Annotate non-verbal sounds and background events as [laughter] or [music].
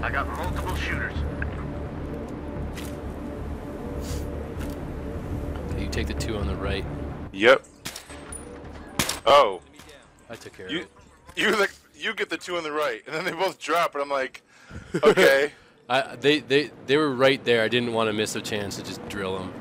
I got multiple shooters. You take the two on the right. Yep. Oh, I took care you of it. [laughs] you like you get the two on the right, and then they both drop, and I'm like, okay. [laughs] I, they, they, they were right there. I didn't want to miss a chance to just drill them.